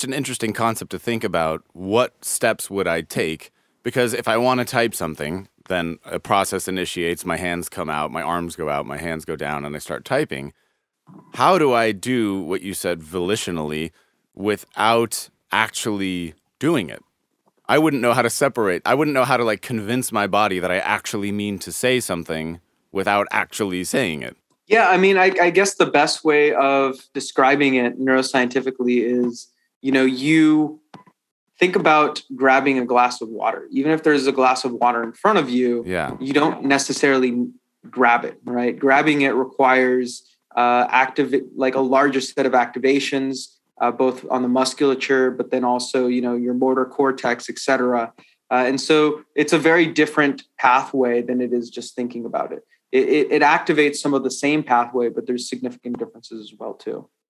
It's an interesting concept to think about. What steps would I take? Because if I want to type something, then a process initiates, my hands come out, my arms go out, my hands go down, and I start typing. How do I do what you said volitionally without actually doing it? I wouldn't know how to separate. I wouldn't know how to like convince my body that I actually mean to say something without actually saying it. Yeah, I mean, I, I guess the best way of describing it neuroscientifically is, you know, you think about grabbing a glass of water. Even if there's a glass of water in front of you, Yeah. you don't necessarily grab it, right? Grabbing it requires uh, active, like a larger set of activations, uh, both on the musculature, but then also, you know, your motor cortex, et cetera. Uh, and so it's a very different pathway than it is just thinking about it. It, it. it activates some of the same pathway, but there's significant differences as well too.